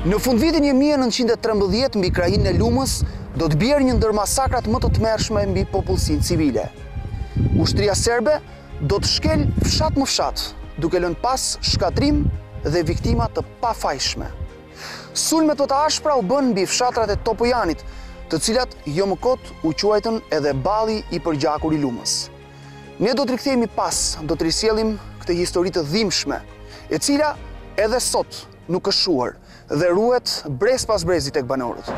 Në fundvitin 1913 mbi krahinën e Lumës do të bjerë një ndër masakrat më të tmerrshme mbi popullsinë civile. Ushtria serbe do të shkelë fshat më fshat, duke lënë pas shkatërrim dhe viktima të pafajshme. Sulmet më të ashpra u bënë mbi fshatrat e Topojanit, të cilat jo më kot u quajtën edhe balli i përgjakur i Lumës. Ne do të rikthehemi pas, do të risjellim këtë histori të dhimbshme, e cila edhe sot nuk është shuar dhe ruhet brez pas brezi tek banorët.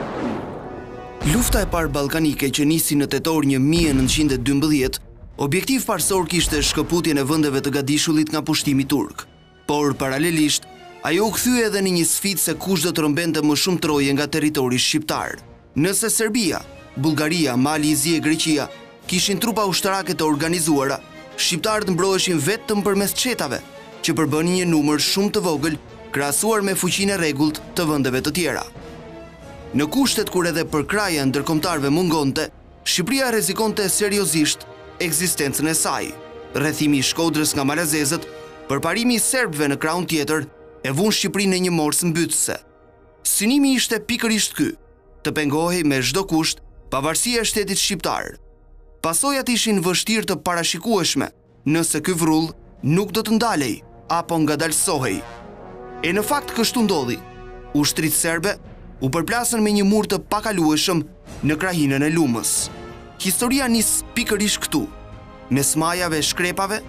Lufta e Parë Ballkanike që nisi në tetor një mijë e nëntëqind e dymbëdhjetë, objektiv parësor kishte shkëputjen e vendeve të Gadishullit nga pushtimi turk. Por, paralelisht, ajo u kthye edhe në një sfidë se kush do të rrëmbente më shumë troje nga territori shqiptar. Nëse Serbia, Bullgaria, Mali i Zi e Greqia kishin trupa ushtarake të organizuara, shqiptarët mbroheshin vetëm përmes çetave, që përbënin një numër shumë të vogël krahasuar me fuqinë e rregullt të vendeve të tjera. Në kushtet kur edhe përkrahja e ndërkombëtarëve mungonte, Shqipëria rrezikonte seriozisht ekzistencën e saj. Rrethimi i Shkodrës nga malazezët, përparimi i serbëve në krahun tjetër, e vunë Shqipërinë në një morsë mbytëse. Synimi ishte pikërisht ky, të pengohej me çdo kusht pavarësia e shtetit shqiptar. Pasojat ishin vështirë të parashikueshme, Nëse ky vrull nuk do të ndalej apo ngadalësohej. E në fakt kështu ndodhi. Ushtritë serbe u përplasën me një mur të pakalueshëm në krahinën e Lumës. Historia nis pikërisht këtu, mes majave e shkrepave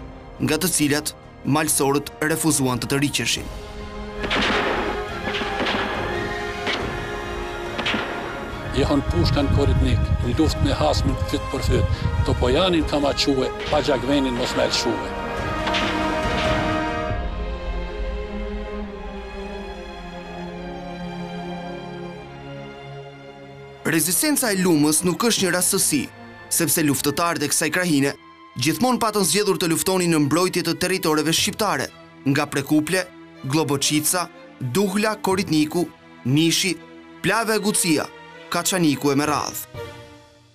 nga të cilat malësorët refuzuan të tërhiqeshin. Jehon pushka n'Koritnik, në luftë me hasmin fyt për fyt, Topojani n'kamb asht çue, pa gjak venin mos me lëshue. Rezistenca e Lumës nuk është një rastësi, sepse luftëtarët e kësaj krahine, Gjithmonë patën zgjedhur të luftonin në mbrojtje të territoreve shqiptare, nga Prekuple, Glloboçica, Duhla, Koritniku, Nishi, Plava e Gucia, Kaçaniku e me radhë.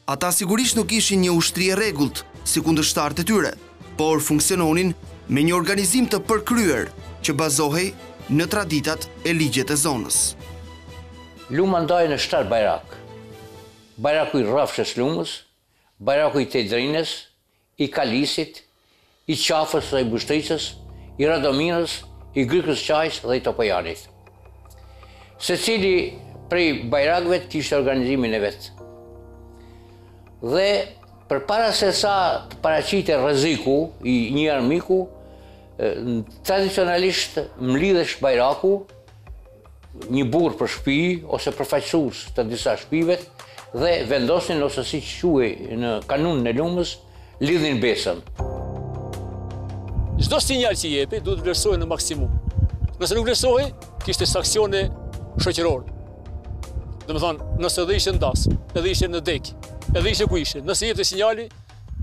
Ata sigurisht nuk ishin një ushtri e rregullt, si kundërshtarët e tyre, por funksiononin me një organizim të përkryer që bazohej në traditat e ligjet e zonës. Luma ndahej në shtatë bajrakë. Bajraku i Rrafshës së Lumës, Bajraku i Tejdrinës, i Kalisit, i Çajës dhe i Bushtricës, i Radomirës, i Grykës së Çajës dhe i Topojanit. Secili prej bajrakëve të kishte organizimin e vet. Dhe përpara sesa të paraqitej rreziku i një armiku, tradicionalisht mblidhesh bajraku, një burrë për shpi ose përfaqësues të disa shpive dhe vendosnin ose siç quhej në kanunin e Lumës, lidhnin besën. Çdo sinjal që jepej duhet të vlerësohej në maksimum. Nëse nuk vlerësohej, kishte sanksione shoqërore. Domethënë, nëse edhe ishe në dasëm, edhe ishe në vdekë, edhe ishe ku ishe, nëse jepej sinjali,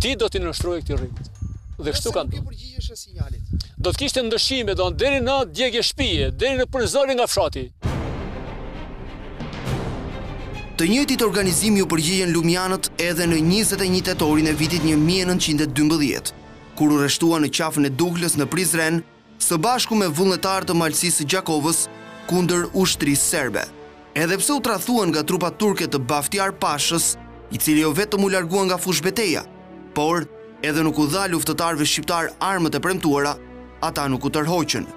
Ti do t'i nënshtroheshe kushtrimit. Dhe kështu kanë të. Do të kishte ndëshkime, do në deri në djegje shpije, deri në përzënie nga fshati. Të njëtit organizim iu përgjigjën lumjanët edhe në 21 tetorin e vitit 1912, kur u rreshtuan në Qafën e Duhlës në Prizren, së bashku me vullnetarë të Malësisë së Gjakovës kundër ushtrisë serbe. Edhe pse u tradhtuan nga trupat turke të Baftjar Pashës, i cili jo vetëm u largua nga fushëbeteja, por edhe nuk u dha luftëtarëve shqiptarë armët e premtuara, ata nuk u tërhoqën.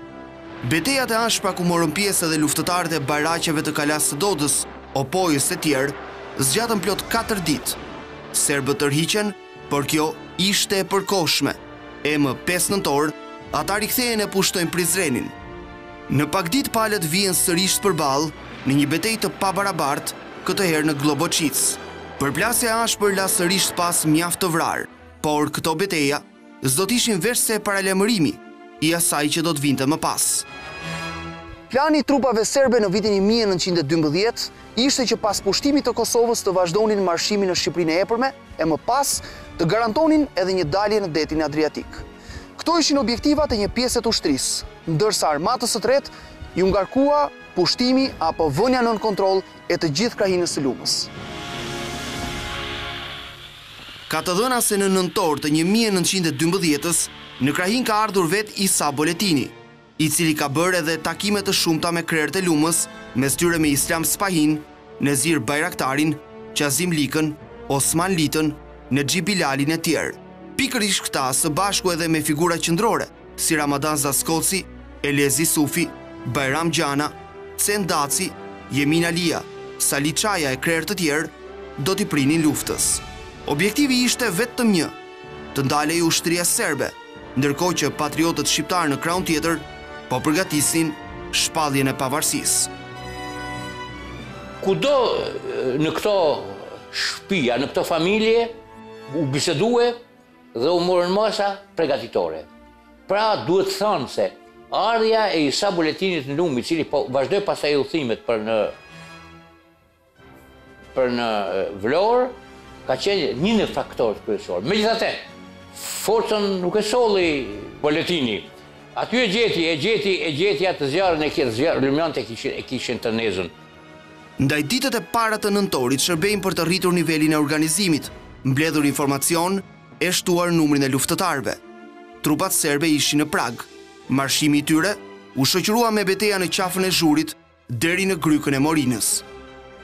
Betejat e ashpra ku morën pjesë edhe luftëtarët e bajraqeve të Kalasë së Dodës, Opojës e tjerë, zgjatën plot katër ditë. Serbët tërhiqen por kjo ishte e përkohshme e më pesë nëntor ata rikthehen e pushtojnë Prizrenin. Në pak ditë palët vihen sërisht përballë në një betejë të pabarabartë, këtë herë në Glloboçicë. Përplasja e ashpër la sërisht pas mjaft të vrarë, por këto beteja s'do të ishin veçse paralajmërimi i asaj që do të vinte më pas. Plani i trupave serbe në vitin një mijë e nëntëqind e dymbëdhjetë ishte që pas pushtimit të Kosovës të vazhdonin marshimin në Shqipërinë e Epërme, e më pas të garantonin edhe një dalje në detin Adriatik. Këto ishin objektivat e një pjese të ushtrisë, ndërsa armatës së tretë iu ngarkua pushtimi apo vënia nën kontroll e të gjithë krahinës së Lumës. Ka të dhëna se në nëntor të një mijë e nëntëqind e dymbëdhjetë-s, në krahinë ka ardhur vetë Isa Boletini, i cili ka bërë edhe takime të shumta me krerët e Lumës, mes tyre me Islam Spahin, Nezir Bajraktarin, Qazim Likën, Osman Litën, Nexhip Bilalin e tjerë. Pikërisht këta, së bashku edhe me figura qendrore, si Ramadan Zaskoci, Elez Isufi, Bajram Gjana, Cen Daci, Jemin Alia, Sali Çaja e krerë të tjerë, do t'i prinin luftës. Objektivi ishte vetëm një, të ndalej ushtria serbe. ndërkohë që patriotët shqiptarë në krahun tjetër po përgatisnin shpalljen e pavarësisë. Kudo në këto shpija, në këto familje u bisedue dhe u morën masa pregatitore. Pra duhet thënë se ardhja e Isa Buletinit në Lumë, i cili po e vazhdoi pastaj udhëtimin për në. Për në Vlorë ka qenë një nga faktorët kryesorë. Megjithatë, forcën nuk e solli Boletini. Aty e gjeti, e gjeti, e gjeti atë zjarrin, atë zjarr lumjanët e kishin, e kishin të nezun. Ndaj ditët e para të nëntorit shërbejnë për të rritur nivelin e organizimit, mbledhur informacion, e shtuar numrin e luftëtarëve. Trupat serbe ishin në prag. Marshimi i tyre u shoqërua me beteja në qafën e Zhurit, deri në Grykën e Morinës.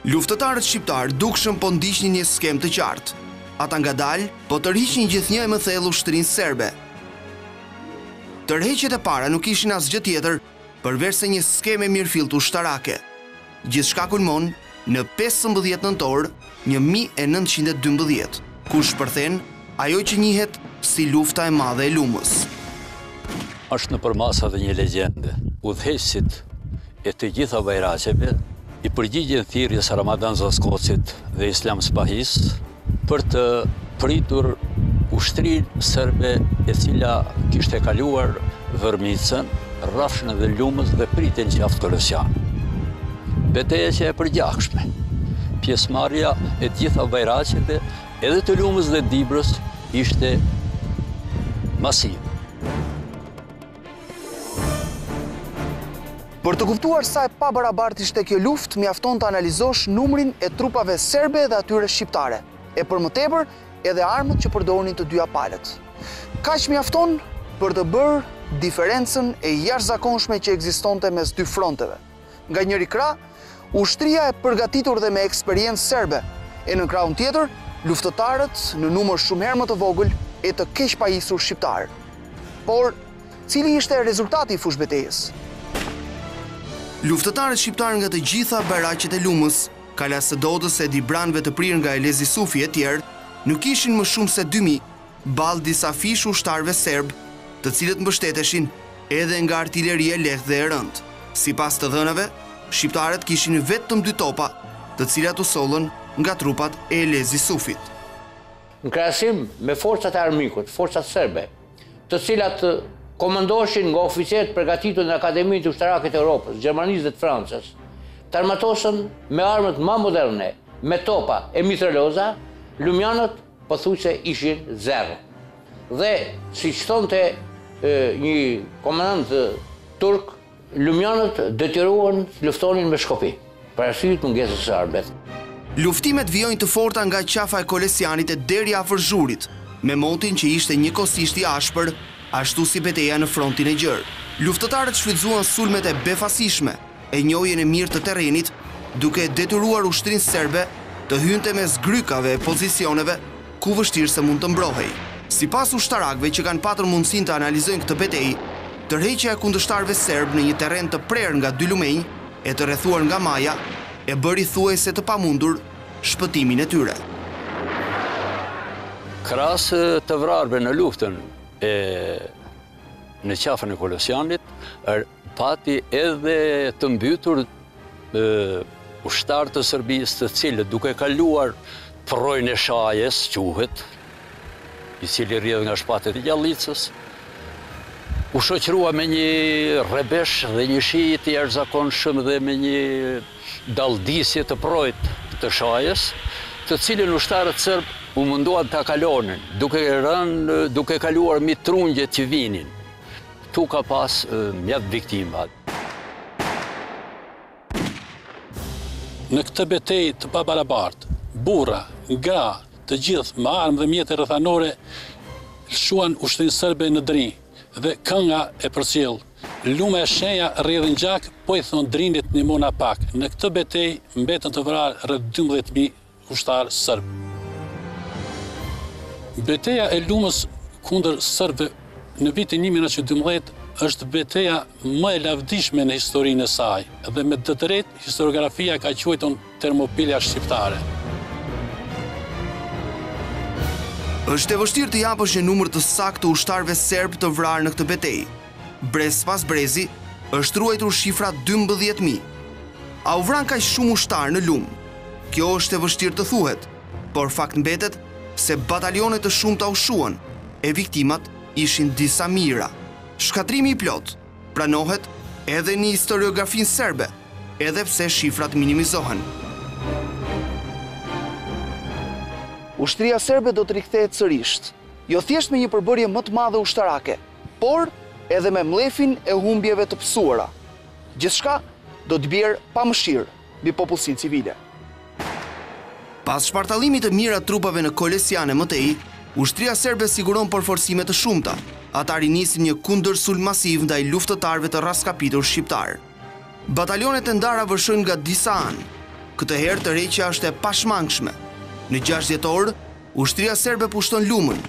Luftëtarët shqiptarë dukshëm po ndiqnin një skemë të qartë. Ata ngadalë po tërhiqnin gjithnjë e më thellë ushtrinë serbe. Tërheqjet e para nuk ishin asgjë tjetër përveçse një skemë e mirëfilltë ushtarake. Gjithçka kulmon në pesëmbëdhjetë nëntor, një mijë e nëntëqind e dymbëdhjetë, kur shpërthen ajo që njihet si Lufta e Madhe e Lumës. Është në përmasa të një legjende, udhëheqësit e të gjitha bajraqeve i përgjigjen thirrjes Ramadan Zaskocit dhe Islam Spahisë për të pritur ushtrinë serbe e cila kishte kaluar Vërmicën, Rrafshën e Lumës dhe pritej në Qafë të Kolesjanit. Beteja qe e përgjakshme, pjesëmarrja e të gjitha bajraqeve edhe të Lumës dhe Dibrës ishte masive. Për të kuptuar sa e pabarabartë ishte kjo luftë, mjafton të analizosh numrin e trupave serbe dhe atyre shqiptare. e për më tepër edhe armët që përdornin të dyja palët. Kaq mjafton për të bërë diferencën e jashtëzakonshme që ekzistonte mes dy fronteve. Nga njëri krah, ushtria e përgatitur dhe me eksperiencë serbe, e në krahun tjetër, luftëtarët në numër shumë herë më të vogël e të keqpajisur shqiptarë. Por, cili ishte rezultati i fushëbetejës? Luftëtarët shqiptarë nga të gjitha bajraqet e Lumës, Kalasë së Dodës e dibranëve të prirë nga Elez Isufi etj., nuk ishin më shumë se dy mijë, ballë disa fish ushtarëve serbë, të cilët mbështeteshin edhe nga artileria e lehtë dhe e rëndë. Sipas të dhënave, shqiptarët kishin vetëm dy topa, të cilat u sollën nga trupat e Elez Isufit. Në krahasim me forcat e armikut, forcat serbe, të cilat komandoheshin nga oficerë të përgatitur në Akademitë Ushtarake të Europës, Gjermanisë dhe të Francës, të armatosën me armët ma moderne, me topa e mitraloza, lumjanët pothuajse ishin zero. Dhe, siç thonte një komandant turk, Lumjanët u detyruan të luftonin me shkopi, për arsye të mungesës së armëve. Luftimet vijojnë të forta nga qafa e Kolesjanit e deri afër Zhurit, me motin që ishte njëkohësisht i ashpër, ashtu si beteja në frontin e gjerë. Luftëtarët shfrytëzuan sulmet e befasishme e njohjen e mirë të terrenit, duke detyruar ushtrinë serbe të hynte mes grykave e pozicioneve, ku vështirë se mund të mbrohej. Sipas ushtarakëve që kanë patur mundësinë të analizojnë këtë betejë, tërheqja e kundërshtarëve serbë në një terren të prerë nga dy lumenj e të rrethuar nga maja, e bëri thuajse të pamundur shpëtimin e tyre. Krahas të vrarëve në luftën në Qafën e Kolesjanit, pati edhe të mbytur ushtarë të Serbisë të cilët duke kaluar Prrojn e Shejës, quhet, i cili rrjedh nga shpatet e Gjallicës, u shoqërua me një rrebesh dhe një shi të jashtëzakonshëm dhe me një dalldisje të prrojt të Shejës, të cilën ushtarët serbë u munduan ta kalonin, duke kaluar mbi trungjet që vinin. Këtu ka pas mjaft viktima. Në këtë betejë të pabarabartë, burra, gra, të gjithë me armë dhe mjete rrethanore lshuan ushtrinë sërbe në Drin dhe kënga e përcjell Luma e Sheja rrjedhin gjak po i thonë Drinit nimona pak. Në këtë betejë mbetën të vrarë rreth dymbëdhjetë mijë ushtarë sërbë. Beteja e Lumës kundër sërbëve në vitin një mijë e nëntëqind e dymbëdhjetë është beteja më e lavdishme në historinë e saj dhe me të drejtë historiografia e ka quajtur Termopilja shqiptare. Është e vështirë të japësh një numër të saktë të ushtarëve serbë të vrarë në këtë betejë, Brez pas brezi është ruajtur shifra dymbëdhjetë mijë. A u vranë kaq shumë ushtarë në Lumë? Kjo është e vështirë të thuhet, por fakt mbetet se batalione të shumta u shuan e viktimat ishin disa mijëra. Shkatërrimi i plotë pranohet edhe në historiografinë serbe, edhe pse shifrat minimizohen. Ushtria serbe do të rikthehet sërisht, jo thjesht me një përbërje më të madhe ushtarake, por edhe me mllefin e humbjeve të pësuara, gjithçka do të bjerë pa mëshirë mbi popullsinë civile. Pas shpartallimit të mijëra trupave në Kolesjan e më tej, ushtria serbe siguron përforcime të shumta, ata rinisin një kundërsulm masiv ndaj luftëtarëve të rraskapitur shqiptarë. Batalionet e ndara vërshojnë nga disa anë. Këtë herë tërheqja është e pashmangshme. Në gjashtë dhjetor, ushtria serbe pushton Lumën,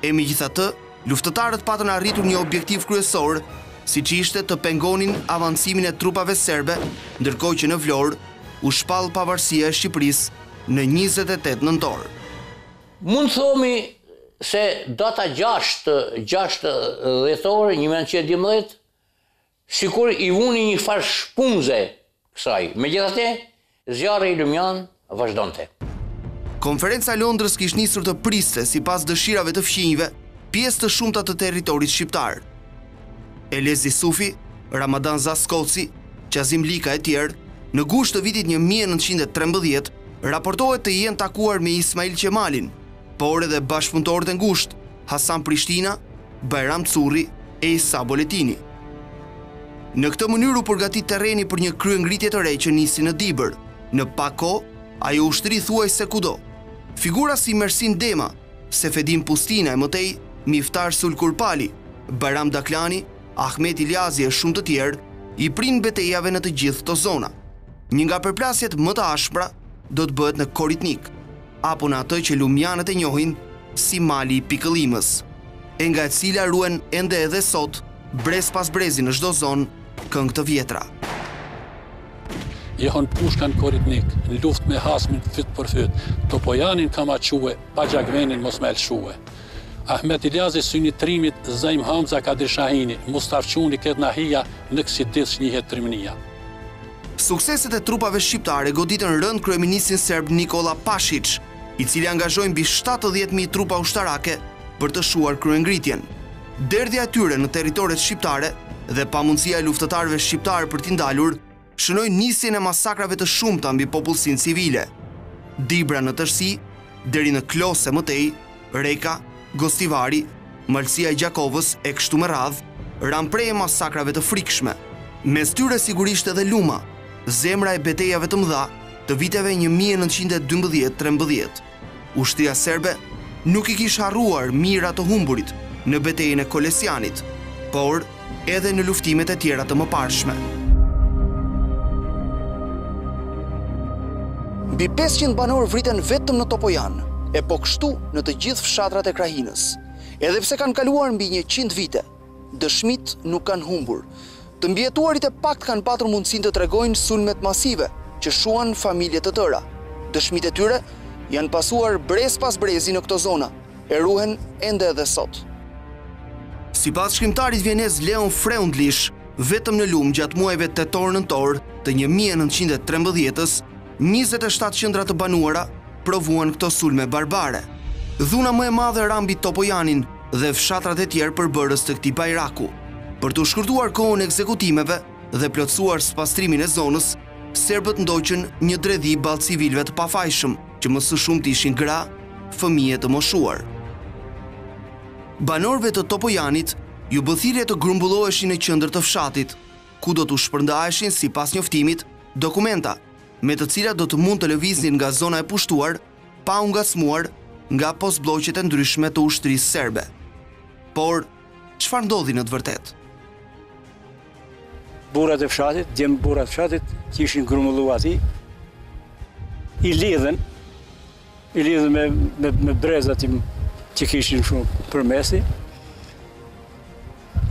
E megjithatë, luftëtarët patën arritur një objektiv kryesor, siç ishte të pengonin avancimin e trupave serbe, ndërkohë që në Vlorë u shpall pavarësia e Shqipërisë në njëzet e tetë nëntor. Mund të themi se data gjashtë, gjashtë dhjetor një mijë e nëntëqind e dymbëdhjetë, sikur i vuni njëfarë shpunze kësaj, megjithatë zjarri lumjan vazhdonte. Konferenca e Londrës kish nisur të priste, sipas dëshirave të fqinjëve, pjesë të shumta të territorit shqiptar. Elez Isufi, Ramadan Zaskoci, Qazim Lika e tjerë, në gusht të vitit një mijë e nëntëqind e trembëdhjetë, raportohet të jenë takuar me Ismail Qemalin, por edhe bashkëpunëtorët e ngushtë, Hasan Prishtina, Bajram Curri e Isa Boletini. Në këtë mënyrë u përgatit terreni për një kryengritje të re që nisi në Dibër. Në pak kohë, ajo u shtri thuajse kudo. Figura si Mersin Dema, Sefedin Pustina e më tej Miftar Sulkur Pali, Bajram Daklani, Ahmet Iljazi e shumë të tjerë, i prinë betejave në të gjithë këto zona. Një nga përplasjet më të ashpra do të bëhet në Koritnik. apo në atë që lumjanët e njohin si Mali i Pikëllimës, e nga e cila ruhen ende edhe sot, brez pas brezi në çdo zonë, këngë të vjetra. Jehon pushka në Koritnik, në luftë me hasmin fyt për fyt, Topojanin kam' a çue, pa gjak venin mos me lëshue. Ahmet Iljazi syni trimit, Zajm Hamza Kadri Shahini, Mustaf Çuni këtë nahija, në kësi ditë ç'njihet trimnija. Sukseset e trupave shqiptare goditën rëndë kryeministrin serb Nikola Pashiq, i cili angazhoi mbi shtatëdhjetë mijë trupa ushtarake për të shuar kryengritjen. Derdhja e tyre në territoret shqiptare dhe pamundësia e luftëtarëve shqiptarë për t'i ndalur, shënoi nisjen e masakrave të shumta mbi popullsinë civile. Dibra në tërësi, deri në Klos e më tej, Reka, Gostivari, Malësia e Gjakovës e kështu me radhë, ranë pre e masakrave të frikshme. Mes tyre sigurisht edhe Luma, zemra e betejave të mëdha të viteve një mijë e nëntëqind e dymbëdhjetë trembëdhjetë. Ushtria serbe nuk i kish harruar mijëra të humburit në betejën e Kolesjanit, por, edhe në luftimet e tjera të mëparshme. Mbi pesëqind banorë vriten vetëm në Topojan, e po kështu në të gjithë fshatrat e krahinës. Edhe pse kanë kaluar mbi njëqind vite, dëshmitë nuk kanë humbur. Të mbijetuarit e paktë kanë patur mundësinë të tregojnë sulmet masive që shuan familje të tëra. Dëshmitë e tyre janë pasuar brez pas brezi në këto zona. E ruhen ende edhe sot. Sipas shkrimtarit vjenez Leon Freundlich, vetëm në Lumë gjatë muajve tetor-nëntor të një mijë e nëntëqind e trembëdhjetës, njëzet e shtatë qendra të banuara provuan këto sulme barbare. Dhuna më e madhe ra mbi Topojanin dhe fshatrat e tjerë përbërës të këtij bajraku. Për t'u shkurtuar kohën e ekzekutimeve dhe plotësuar spastrimin e zonës, serbët ndoqën një dredhi ballë civilëve të pafajshëm, që më së shumti ishin gra, fëmijë e të moshuar. Banorëve të Topojanit iu bë thirrje të grumbulloheshin në qendër të fshatit, ku do t'u shpërndaheshin sipas njoftimit dokumenta, me të cilat do të mund të lëviznin nga zona e pushtuar pa u ngacmuar nga postblloqet e ndryshme të ushtrisë serbe. Por, Çfarë ndodhi në të vërtetë? Burrat e fshatit, djem burrat e fshatit, që ishin grumullu ati, i lidhen, i lidhen me, me, me brezat që kishin shumë për mesi,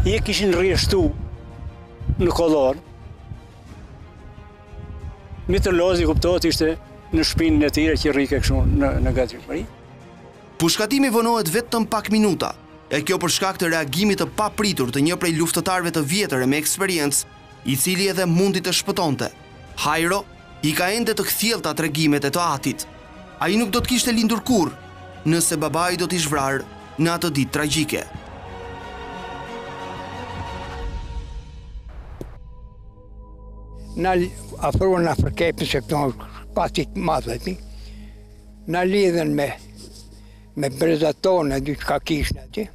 i kishin rrjeshtu në kolon, mitralozi kuptohet ishte në shpinën e tire që rrike këshu në, në gatishmëri. Pushkatimi vonohet vetëm pak minuta, E kjo për shkak të reagimit të papritur të një prej luftëtarëve të vjetër e me eksperiencë, i cili edhe mundi të shpëtonte. Hajro i ka ende të kthjellta tregimet e të atit. Ai nuk do të kishte lindur kurrë, nëse babai do të ish vrarë në atë ditë tragjike. Na afruan në fërkepë se këto patit madhëti, na lidhen me Me brezat tanë çka kishin aty.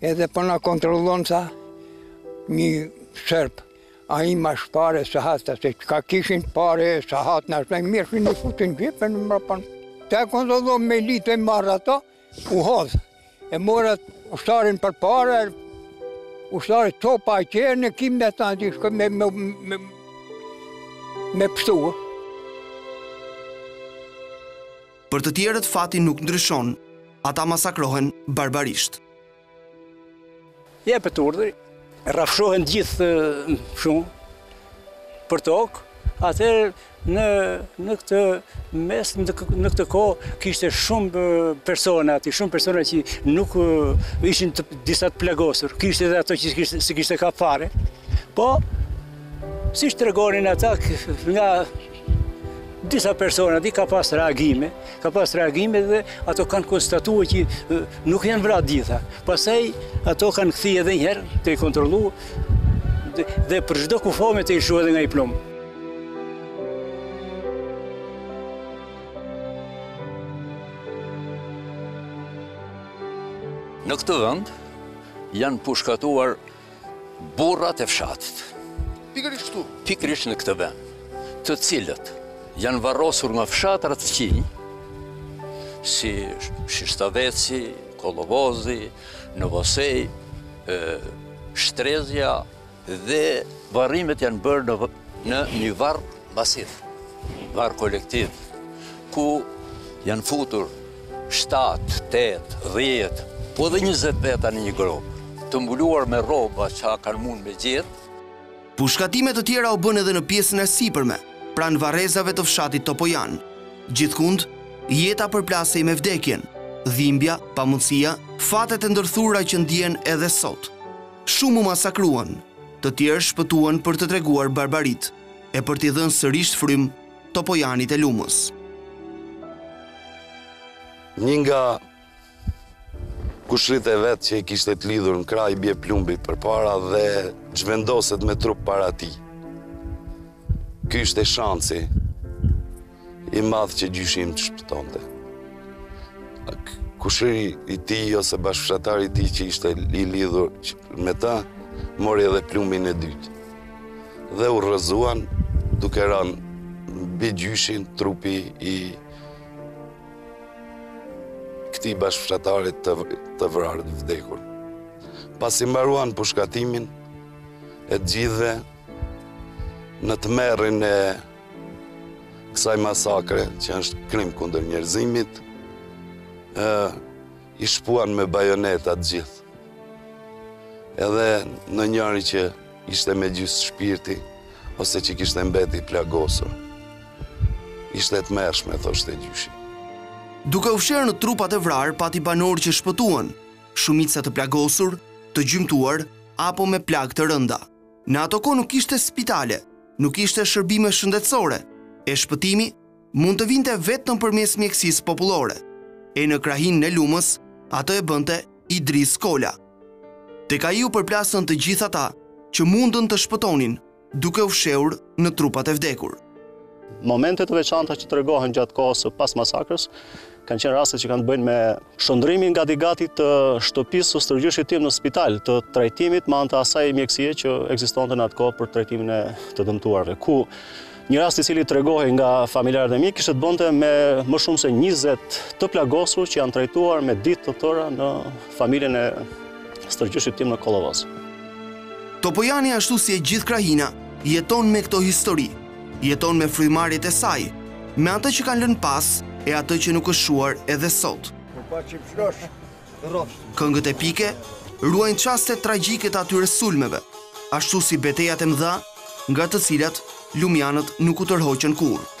Edhe po na kontrollon një serb. Ai ma s'pari sahatat, se çka kishin pare e sahat në ashtë, mirë që në futin gjipë, në më panë. Te konë do do me litë e marrë ato, u hodhë. E morët ushtarin për pare, ushtari të pa i qenë, në kim me thanë, që shkë me, me, me, me pështuë. Për të tjerët fati nuk ndryshon, ata masakrohen barbarisht. Jepet urdhri, rrafshohen të gjithë shumë për tokë, atëherë në në këtë mes në këtë kohë kishte shumë persona aty, shumë persona që nuk ishin të, disa të plagosur, kishte edhe ato që kishte s'i kishte kap fare. Po siç tregonin ata, nga Disa persona aty ka pas reagime, ka pas reagime dhe ato kanë konstatu që nuk janë vra të gjithë. Pastaj ato kanë kthy edhe njëherë t'i kontrollu dhe për çdo kufomë t'i lshu edhe nga ni plumb. Në këtë vend janë pushkatuar Burrat e fshatit. Pikërisht këtu. Pikërisht në këtë vend. Të cilët janë varrosur nga fshatrat fqinje, si Shishtaveci, Kollovozi, Novosej, Shtrezja dhe varrimet janë bërë në një varr Masiv, varr kolektiv, ku janë futur shtatë, tetë, dhjetë, po dhe njëzet veta në një gropë, të mbuluar me rroba ça kanë mund me gjetë. Pushkatime të tjera u bënë edhe në pjesën e sipërme, pranë varrezave të fshatit Topojan. Gjithkund, jeta përplasej me vdekjen, dhimbja, pamundësia, fatet e ndërthurura që ndihen edhe sot. Shumë u masakruan, të tjerë shpëtuan për të treguar barbaritë e për t'i dhënë sërish frymë Topojanit e Lumës. Një nga kushërinjtë e vet që e kishte të lidhur në krah i bie plumbi përpara dhe zhvendoset me trup para tij. Ky ishte shanci I madh që gjyshi im të shpëtonte. Kushëriri i tij ose bashkëfshatari i tij që ishte i lidhur me të, mori edhe plumin e dytë. Dhe u rëzuan duke ranë mbi gjyshin trupi i këtij bashkëfshatarit të vrarë të vdekur. Pasi mbaruan pushkatimin e të gjithëve, në tmerrin e Kësaj masakre që është krim kundër njerëzimit, i shpuan me bajoneta të gjithë. Edhe ndonjëri që ishte me gjysë shpirti,, ose që kishte mbet i plagosur. Ishte e tmerrshme, thoshte gjyshi. Duke u fshehur në trupat e vrarë, pati banorë që shpëtuan, shumica të plagosur, të gjymtuar, apo me plagë të rënda. Në ato kohë nuk kishte spitale, nuk kishte shërbime shëndetësore, e shpëtimi mund të vinte vetëm përmes mjekësisë popullore. E në krahinën e Lumës, atë e bënte Idriz Kola. Tek ai u përplasën të gjithë ata që mundën të shpëtonin, duke u fshehur në trupat e vdekur. Momente të veçanta që tregohen gjatë kohës së pas masakrës kanë qenë raste që kanë të bëjnë me shndërrimin gati-gati të shtëpisë së stërgjyshit tim në spital të trajtimit me anë të asaj mjekësie që ekzistonte në atë kohë për trajtimin e të dëmtuarve, ku një rast i cili tregohej nga familjarët e mi kishte të bënte me më shumë se 20 të plagosur që janë trajtuar me ditë të tëra në familjen e stërgjyshit tim në Kollovoz. Topojani ashtu si e gjithë krahina jeton me këto histori. Jeton me frymëmarrjet e saj, me atë që kanë lënë pas e atë që nuk është shuar edhe sot. Këngët epike ruajnë çastet tragjike të atyre sulmeve, ashtu si betejat e mëdha, nga të cilat lumjanët nuk u tërhoqën kurrë.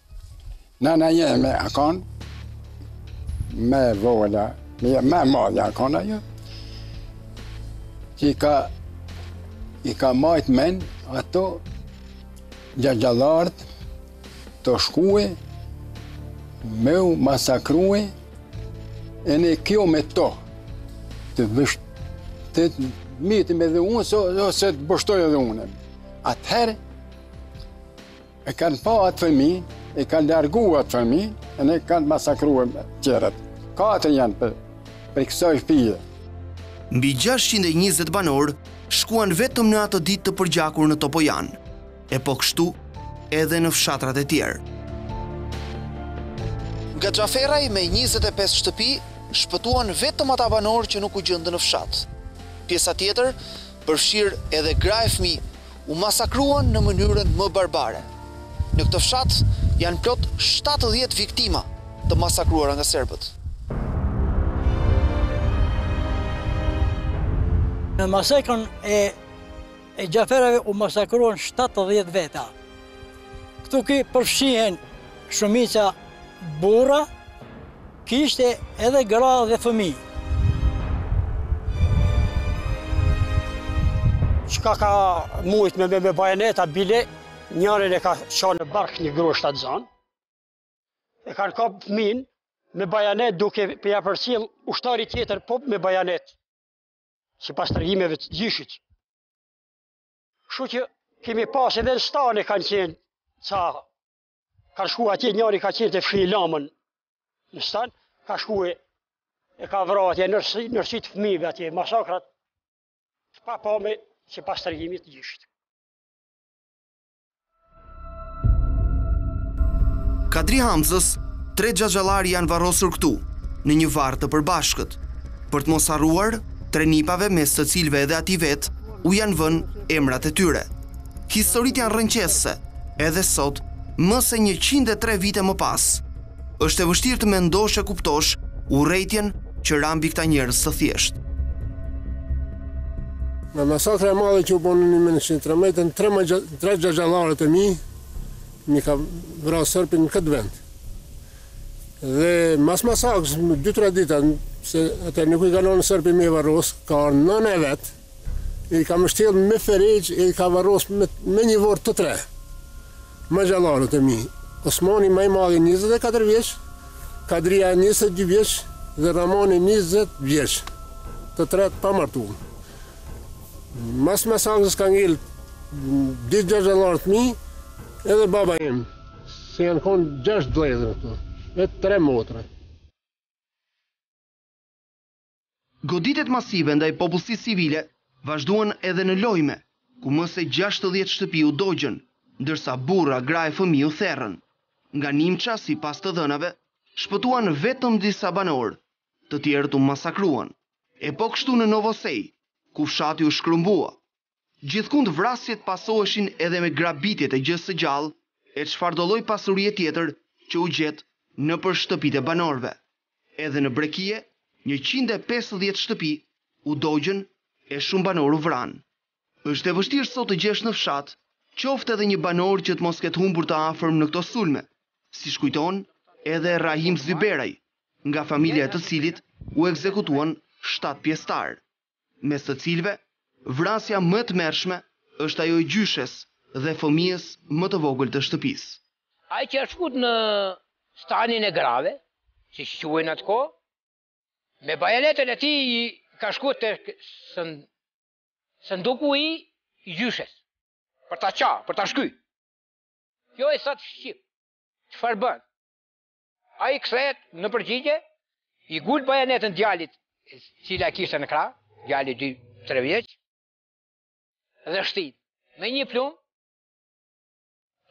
Nana jeme a kan, me vlla, me, ma e madhja a kan ajo, që i ka, i ka majtë mend ato gjagjallartë tu shkue me u masakrue, ene kjo me to, të vësht, të mytem edhe unë, ose të pështoj edhe unë. Atëherë, E kanë pa atë fëmi, e kanë largu atë fëmi, ene kanë masakruar tjerët. Katër janë për, prej kësoj fije. Mbi 620 banorë shkuan vetëm në atë ditë të përgjakur në Topojan, e po kështu edhe në fshatrat e tjerë. Nga Xhaferraj me 25 shtëpi, shpëtuan vetëm ata banorë që nuk u gjendën në fshat. Pjesa tjetër, përfshirë edhe gra e fëmijë, u masakruan në mënyrën më barbare. Në këtë fshat janë plot shtatëdhjetë viktima të masakruara nga serbët. Në masakrën e e Xhaferrave u masakruan shtatëdhjetë veta. Këtu ku përfshihen shumica burra, Kishte edhe gra dhe fëmijë. Çka ka mujt me me bajoneta bile, njërën e ka ça në bark një grua shtatëzanë, e kanë kap fëmijën me bajonetë duke për ia përcjell ushtarit tjetër po me bajonetë, sipas tregimeve të gjyshit. Kshtu që kemi pas edhe në stane kanë qenë ca Ka shku atje njëri ka qenë te fshi lamën në stan, ka shku e ka vra atje njerzit, fëmijët atje, masakrat, të papame. Sipas tregimit të gjyshit Kadri Hamzës, tre xhaxhallarët janë varrosur këtu, në një varr të përbashkët. Për të mos harruar, tre nipave mes të cilëve edhe atij vetë, u janë vënë emrat e tyre. Historitë janë rrënqethëse, edhe sot, më se njëqind e tre vite më pas. Është e vështirë të mendosh e kuptosh urrejtjen që ra mbi këta njerëz të thjeshtë. Nga masakra e madhe që u bë në një mijë e nëntëqind e trembëdhjetë, tre xhaxhallarët e mi m'i ka vra serbi në këtë vend. Dhe mas masakrës, dy tre ditë, se atëherë nuk i ka lonë serbi me varros, ka ardhur nëna e vet, E i ka mështjellë me ferexhe e i ka varrosë me, me një vorr të tre. Xhaxhallarët e mi, Osmani më i madhi 24 vjeç, Kadria 22 vjeç dhe Ramani 20 vjeç. Të tretë pa martu. Mas masakrës ka ngel dy xhaxhallarët e mi edhe baba im, se janë konë gjashtë vllezër këtu, e tre motra. Goditjet masive ndaj popullsisë civile vazhduan edhe në Lojme, ku më se gjashtëdhjetë shtëpi u dogjën, ndërsa burra, gra e fëmijë u therrën. Nga Nimça, sipas të dhënave, shpëtuan vetëm disa banorë, të tjerët u masakruan. E po kështu në Novosej, ku fshati u shkrumbua, Gjithkund vrasjet pasoheshin edhe me grabitjet e gjësë së gjallë e çfarëdo lloj pasurie tjetër që u gjet nëpër shtëpitë e banorëve. Edhe në Brekije, njëqind e pesëdhjetë shtëpi u dogjën e shumë banorë u vranë. Është e vështirë sot të gjesh në fshat qoftë edhe një banor që të mos ketë humbur të afërm në këto sulme, siç kujton edhe Rahim Zyberaj, nga familja e të cilit u ekzekutuan shtatë pjesëtarë. mes të cilëve vrasja më e tmerrshme është ajo e gjyshes dhe fëmijës më të vogël të shtëpisë. Ai që është futur në stanin e grave, siç quhej në atë kohë, me bajonetën e tij i ka shkuar tek sanduku i gjyshes, për ta ça, për ta shky. Kjo i thotë shqip, çfarë bën? Ai kthehet në përgjigje, i ngul bajonetën djalit, e cila kishte në krah djalin 2-3 vjeç, dhe shtin me një plumb,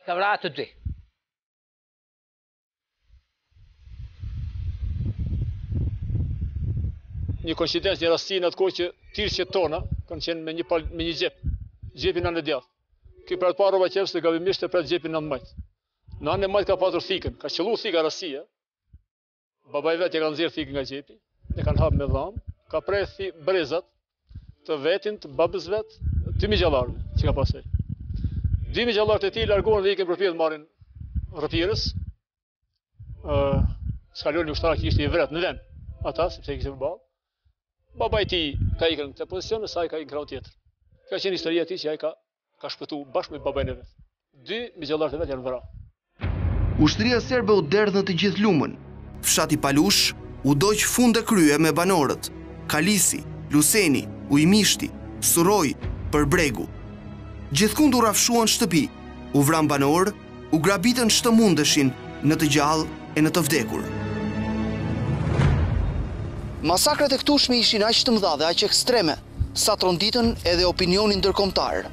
i vret të dy. Një koincidencë, një rastësi në atë kohë qytrqet tona, kanë qenë me një palë, me një xhep, xhepin në anë djathtë. Ky e pret para rrobaqepësi dhe gabimisht e pret xhepin në anë majtë. Në anën e majtë ka patur thikën, ka qëllu thika rastis, babai vet e ka nxjerrë thikën nga xhepi, e kanë hapë me dhamë, ka pre të tre brezat, të vetin, të babës vet, dy mixhallarëve që ka pasaj. Dy mixhallarët e tij largohen dhe ikin përpjetë marrin rrëpirës, uh, s'ka lërë një ushtarak që ishte i vënë në vend, ata, sepse i kishte përballë, babai tij ka ikë në këtë pozicion, ndërsa ai ka ikë në krahun tjetër. Ka qenë historia e tij që ai ka ka shpëtu bashkë me babain e vet. Dy mixhallarët e vet janë vra. Ushtria serbe u derdh në të gjithë Lumën. Fshati Palush u dogj fund e krye me banorët, Kalisi, Luseni, Ujmishti, Surroi, Përbregu. Gjithkund u rrafshuan shtëpi, u vranë banorë, u grabitën ç'të mundeshin në të gjallë e në të vdekur. Masakrat e këtushme ishin aq të mëdha dhe aq ekstreme, sa tronditën edhe opinionin ndërkombëtar.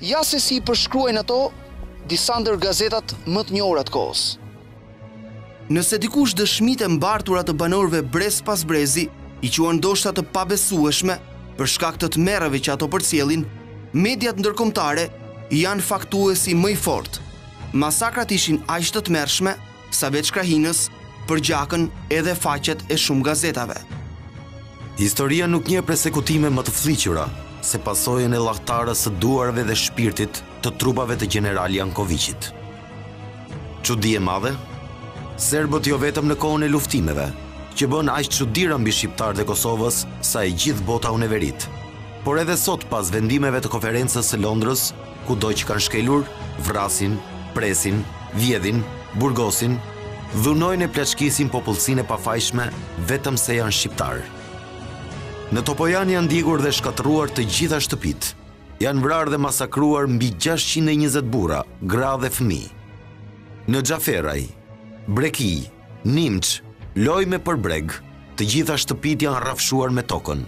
Ja se si i përshkruajnë ato disa ndër gazetat më të njohura të kohës. Nëse dikush dëshmitë e mbartura të banorëve brez pas brezi i quan ndoshta të pabesueshme për shkak të tmerrave që ato përcjellin, mediat ndërkombëtare janë faktuesi më i fortë. Masakrat ishin aq të tmerrshme sa veç krahinës përgjakën edhe faqet e shumë gazetave. Historia nuk njeh persekutime më të flliqura se pasojën e llahtarës së duarve dhe shpirtit të trupave të gjeneral Jankoviçit. Çudi e madhe! Serbët jo vetëm në kohën e luftimeve, që bënë aq çudira mbi shqiptarët e Kosovës sa e gjithë bota u neverit. Por edhe sot pas vendimeve të konferencës së Londrës, kudo që kanë shkelur, vrasin, presin, vjedhin, burgosin, dhunojnë e plaçkisin popullsinë e pafajshme vetëm se janë shqiptarë. Në Topojan janë djegur dhe shkatërruar të gjitha shtëpitë, janë vrarë dhe masakruar mbi gjashtëqind e njëzet burra, gra dhe fëmijë. Në Xhaferaj, Brekij, Nimç, Lojme e Përbreg, të gjitha shtëpitë janë rrafshuar me tokën.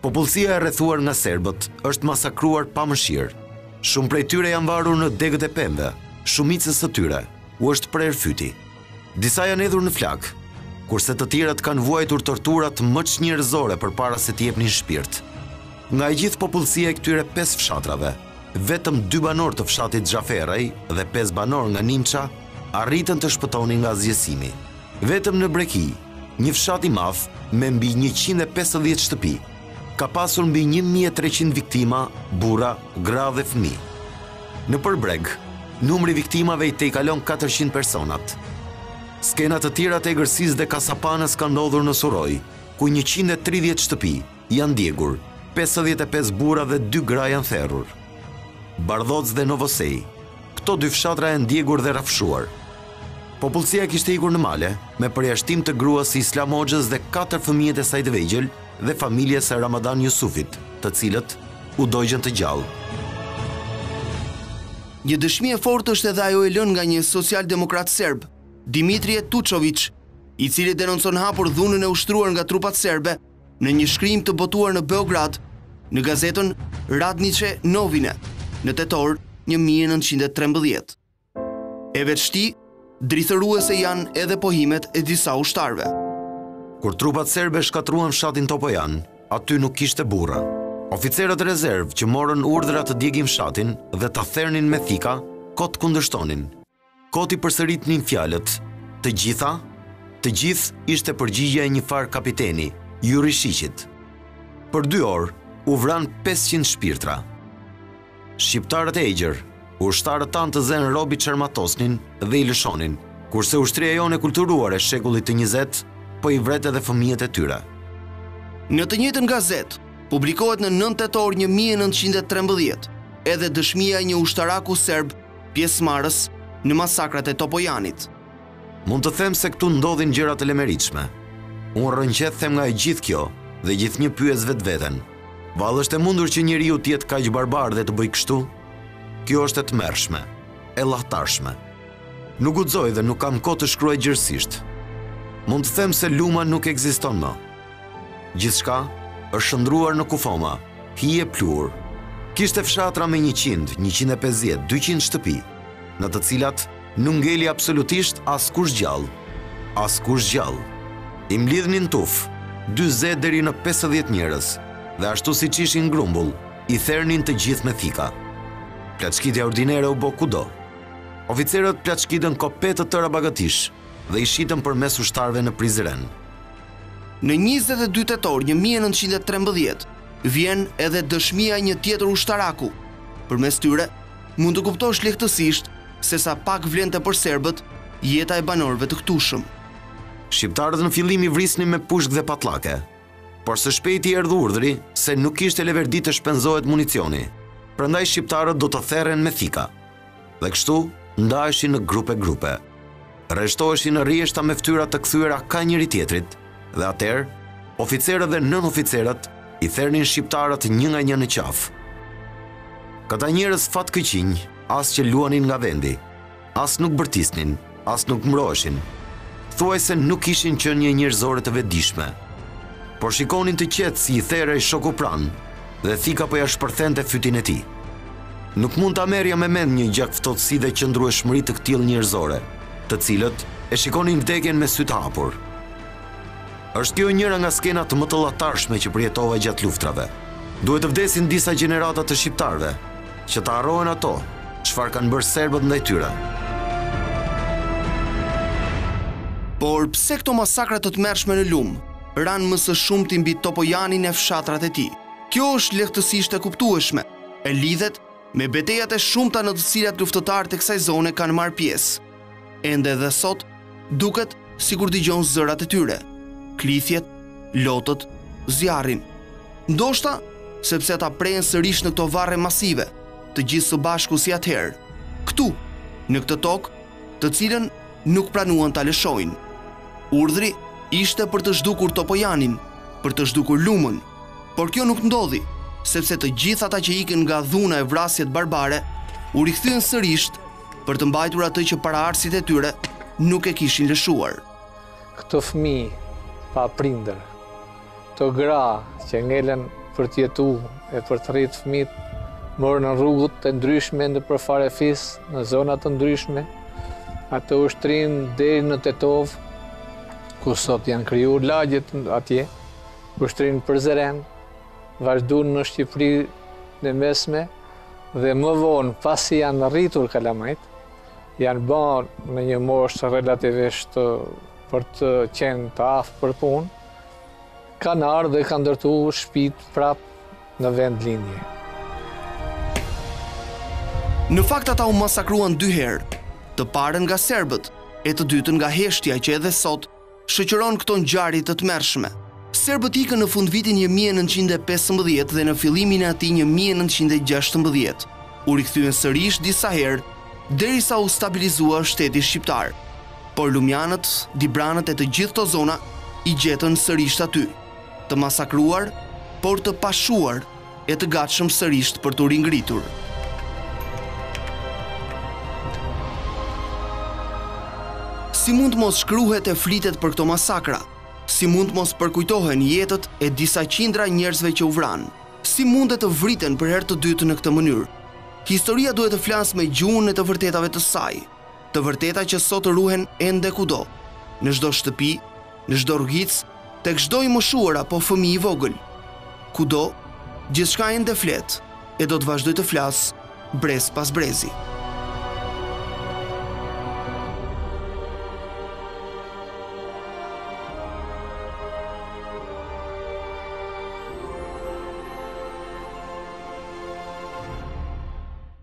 Popullsia e rrethuar nga serbët është masakruar pa mëshirë. Shumë prej tyre janë varur në degët e pemëve, shumicës së tyre u është prerë fyti. Disa janë hedhur në flakë, kurse të tjerët kanë vuajtur torturat më çnjerëzore përpara se të jepnin shpirt. Nga e gjithë popullsia e këtyre 5 fshatrave, vetëm 2 banorë të fshatit Xhaferaj dhe 5 banorë nga Nimça arritën të shpëtonin nga asgjësimi. Vetëm në Brekij, një fshat i madh me mbi 150 shtëpi, ka pasur mbi 1300 viktima, burra, gra dhe fëmijë. Në Përbreg, numri i viktimave i tejkalon katërqind personat. Skena të tjera të egërsisë dhe kasapanës kanë ndodhur në Surroj, ku njëqind e tridhjetë shtëpi janë djegur, pesëdhjetë e pesë burra dhe dy gra janë therur. Bardhoc dhe Novosej, këto dy fshatra janë djegur dhe rrafshuar. Popullsia kishte ikur në male, me përjashtim të gruas së Islam Hoxhës dhe katër fëmijët e saj të vegjël, dhe familjes së Ramadan Jusufit, të cilët u dogjën të gjallë. Një dëshmi e fortë është edhe ajo e lënë nga një socialdemokrat serb, Dimitrije Tucoviç, i cili denoncon hapur dhunën e ushtruar nga trupat serbe në një shkrim të botuar në Beograd në gazetën Radniçke Novine në tetor 1913. E veçti, drithëruese janë edhe pohimet e disa ushtarëve. Kur trupat serbe shkatërruan fshatin Topojan, aty nuk kishte burra. Oficerët rezervë që morën urdhra të digjnin fshatin dhe ta thernin me thika, kot kundërshtonin. Kot i përsëritnin fjalët, Të gjitha? Të gjithë ishte përgjigja e një farë kapiteni, Jurishiqit. Për dy orë, u vranë pesëqind shpirtra. Shqiptarët e egër, ushtarët tanë të zënë rob i çarmatosnin dhe i lëshonin, kurse ushtria jonë e kulturuar e shekullit të njëzet, po i vret edhe fëmijët e tyre. Në të njëjtën gazetë, publikohet në nëntë tetor një mijë e nëntëqind e trembëdhjetë, edhe dëshmia e një ushtaraku serb pjesëmarrës në masakrat e Topojanit. Mund të them se këtu ndodhin gjëra të lemeritshme. Unë rrënqethem nga e gjithë kjo dhe gjithnjë pyes vetveten, vallë është e mundur që njeriu të jetë kaq barbar dhe të bëjë kështu? Kjo është e tmerrshme, e llahtarshme. Nuk guxoj dhe nuk kam kohë të shkruaj gjerësisht. Mund të them se Luma nuk ekziston më. Gjithçka është shndërruar në kufoma, hi e pluhur. Kishte fshatra me 100, 150, 200 shtëpi, në të cilat Nuk ngeli absolutisht askush gjallë. Askush gjallë. I mblidhnin tufë, dyzet deri në pesëdhjetë njerëz, dhe ashtu siç ishin grumbull, i thernin të gjithë me thika. Plaçkitja ordinere u bë kudo. Oficerët plaçkitën kope të tëra bagëtish dhe i shitën përmes ushtarëve në Prizren. Në njëzet e dy tetor një mijë e nëntëqind e trembëdhjetë vjen edhe dëshmia e një tjetër ushtaraku, përmes tyre, Mund të kuptosh lehtësisht se sa pak vlente për serbët jeta e banorëve të këtushëm. Shqiptarët në fillim i vrisnin me pushkë dhe patllake, por së shpejti erdhi urdhri se nuk kishte leverdi të shpenzohet municioni, prandaj shqiptarët do të therren me thika. Dhe kështu ndaheshin në grupe grupe. Rreshtoheshin në rreshta me ftyra të kthyera ka njëri-tjetri dhe atëherë oficerët dhe nënoficerët i therrnin shqiptarët një nga një në qafë. Këta njerëz fatkëqinj, as që luanin nga vendi, as nuk bërtisnin, as nuk mbroheshin, thuajse nuk ishin qenie njerëzore të vetëdijshme, por shikonin të qetë si i therej shoku pranë, dhe thika po ia shpërthente fytin e tij. Nuk mund ta merrja me mend një gjakftohtësi dhe qëndrueshmëri të këtillë njerëzore, të cilët e shikonin vdekjen me sy të hapur. Është kjo njëra nga skenat më të llahtarshme që përjetova gjatë luftrave. Duhet të vdesin disa gjenerata të shqiptarëve, që të harrohen ato, çfarë kanë bërë serbët ndaj tyre. Por pse këto masakra të tmerrshme në Lumë? ranë më së shumti mbi Topojanin e fshatrat e tij. Kjo është lehtësisht e kuptueshme, e lidhet me betejat e shumta në të cilat luftëtarët e kësaj zone kanë marrë pjesë. Ende edhe sot, duket sikur dëgjon zërat e tyre, klithjet, lotët, zjarrin. Ndoshta, sepse ata prehen sërish në këto varre masive, të gjithë së bashku si atëherë. Këtu, në këtë tokë, të cilën nuk pranuan ta lëshojnë. Urdhri ishte për të zhdukur Topojanin, për të zhdukur Lumën, por kjo nuk ndodhi, sepse të gjithë ata që ikën nga dhuna e vrasjet barbare u rikthyen sërisht për të mbajtur atë që paraardhësit e tyre nuk e kishin lëshuar. Këto fëmijë pa prindër, Këto gra që ngelen për të jetu e për të rrit fmijt, morën rrugë të ndryshme nëpër farefis, në zona të ndryshme, ato u shtrinë deri në Tetovë, ku sot janë kriju lagjet atje, u shtrinë Prizren, vazhdun në Shqipërinë e Mesme, dhe më vonë pasi janë rritur kalamajt, janë ba në një moshë relativisht për të qenë të aftë për punë, Kanë ardhë dhe kanë ndërtu shpijt prap në vendlindje. Në fakt ata u masakruan dy herë, të parën nga serbët, e të dytën nga heshtja që edhe sot shoqëron këto ngjarje të tmerrshme. Serbët ikën në fundvitin 1915 dhe në fillimin e atij 1916, u rikthyen sërish disa herë, derisa u stabilizua shteti shqiptar. Por Lumjanët, Dibranët e të gjithë këto zona i gjetën sërisht aty, të masakruar, por të pashuar e të gatshëm sërisht për t'u ringritur. Si mund të mos shkruhet e flitet për këto masakra? Si mund të mos përkujtohen jetët e disa qindra njerëzve që u vranë? Si mundet të vriten për herë të dytë në këtë mënyrë? Historia duhet të flasë me gjuhën e të vërtetave të saj. Të vërteta që sot ruhen ende kudo, në çdo shtëpi, në çdo rrugicë, tek çdo i moshuar apo fëmijë i vogël. Kudo, gjithçka ende flet e do të vazhdojë të flasë brez pas brezi.